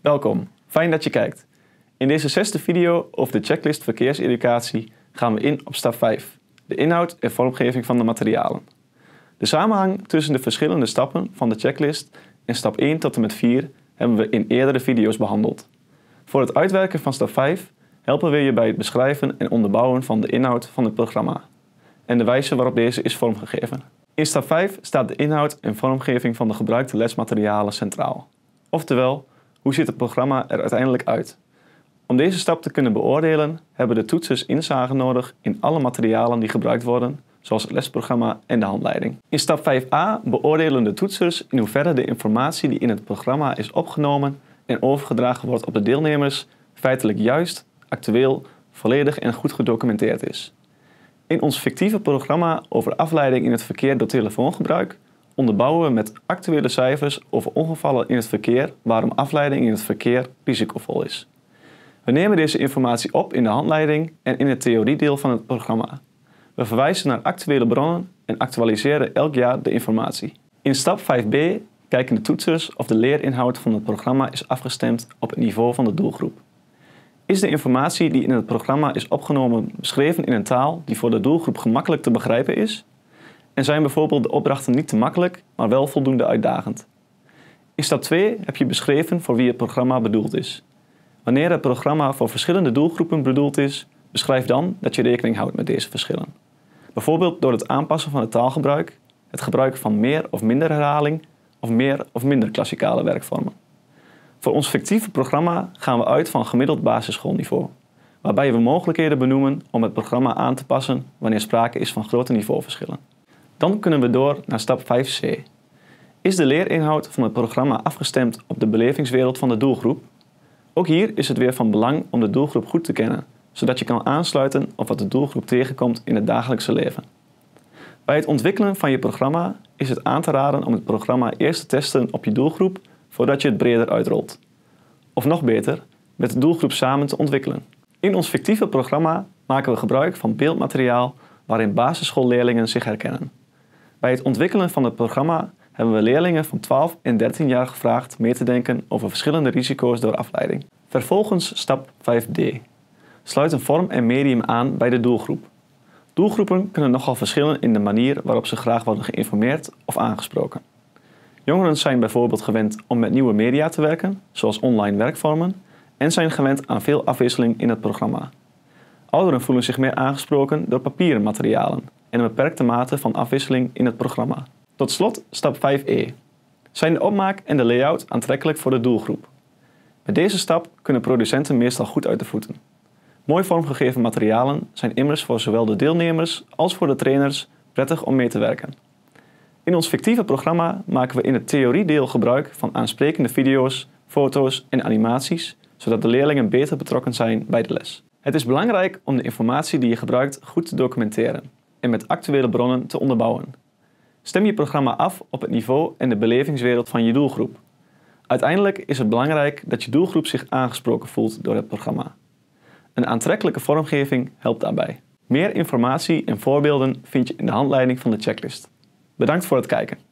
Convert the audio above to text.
Welkom, fijn dat je kijkt. In deze zesde video over de checklist verkeerseducatie gaan we in op stap 5, de inhoud en vormgeving van de materialen. De samenhang tussen de verschillende stappen van de checklist in stap 1 tot en met 4 hebben we in eerdere video's behandeld. Voor het uitwerken van stap 5 helpen we je bij het beschrijven en onderbouwen van de inhoud van het programma en de wijze waarop deze is vormgegeven. In stap 5 staat de inhoud en vormgeving van de gebruikte lesmaterialen centraal. Oftewel, hoe ziet het programma er uiteindelijk uit? Om deze stap te kunnen beoordelen, hebben de toetsers inzage nodig in alle materialen die gebruikt worden, zoals het lesprogramma en de handleiding. In stap 5a beoordelen de toetsers in hoeverre de informatie die in het programma is opgenomen en overgedragen wordt op de deelnemers feitelijk juist, actueel, volledig en goed gedocumenteerd is. In ons fictieve programma over afleiding in het verkeer door telefoongebruik onderbouwen we met actuele cijfers over ongevallen in het verkeer waarom afleiding in het verkeer risicovol is. We nemen deze informatie op in de handleiding en in het theoriedeel van het programma. We verwijzen naar actuele bronnen en actualiseren elk jaar de informatie. In stap 5b kijken de toetsers of de leerinhoud van het programma is afgestemd op het niveau van de doelgroep. Is de informatie die in het programma is opgenomen beschreven in een taal die voor de doelgroep gemakkelijk te begrijpen is? En zijn bijvoorbeeld de opdrachten niet te makkelijk, maar wel voldoende uitdagend? In stap 2 heb je beschreven voor wie het programma bedoeld is. Wanneer het programma voor verschillende doelgroepen bedoeld is, beschrijf dan dat je rekening houdt met deze verschillen. Bijvoorbeeld door het aanpassen van het taalgebruik, het gebruik van meer of minder herhaling of meer of minder klassikale werkvormen. Voor ons fictieve programma gaan we uit van gemiddeld basisschoolniveau, waarbij we mogelijkheden benoemen om het programma aan te passen wanneer sprake is van grote niveauverschillen. Dan kunnen we door naar stap 5c. Is de leerinhoud van het programma afgestemd op de belevingswereld van de doelgroep? Ook hier is het weer van belang om de doelgroep goed te kennen, zodat je kan aansluiten op wat de doelgroep tegenkomt in het dagelijkse leven. Bij het ontwikkelen van je programma is het aan te raden om het programma eerst te testen op je doelgroep voordat je het breder uitrolt. Of nog beter, met de doelgroep samen te ontwikkelen. In ons fictieve programma maken we gebruik van beeldmateriaal waarin basisschoolleerlingen zich herkennen. Bij het ontwikkelen van het programma hebben we leerlingen van 12 en 13 jaar gevraagd mee te denken over verschillende risico's door afleiding. Vervolgens stap 5d. Sluit een vorm en medium aan bij de doelgroep. Doelgroepen kunnen nogal verschillen in de manier waarop ze graag worden geïnformeerd of aangesproken. Jongeren zijn bijvoorbeeld gewend om met nieuwe media te werken, zoals online werkvormen, en zijn gewend aan veel afwisseling in het programma. Ouderen voelen zich meer aangesproken door papieren materialen en een beperkte mate van afwisseling in het programma. Tot slot stap 5e. Zijn de opmaak en de layout aantrekkelijk voor de doelgroep? Met deze stap kunnen producenten meestal goed uit de voeten. Mooi vormgegeven materialen zijn immers voor zowel de deelnemers als voor de trainers prettig om mee te werken. In ons fictieve programma maken we in het theoriedeel gebruik van aansprekende video's, foto's en animaties, zodat de leerlingen beter betrokken zijn bij de les. Het is belangrijk om de informatie die je gebruikt goed te documenteren en met actuele bronnen te onderbouwen. Stem je programma af op het niveau en de belevingswereld van je doelgroep. Uiteindelijk is het belangrijk dat je doelgroep zich aangesproken voelt door het programma. Een aantrekkelijke vormgeving helpt daarbij. Meer informatie en voorbeelden vind je in de handleiding van de checklist. Bedankt voor het kijken.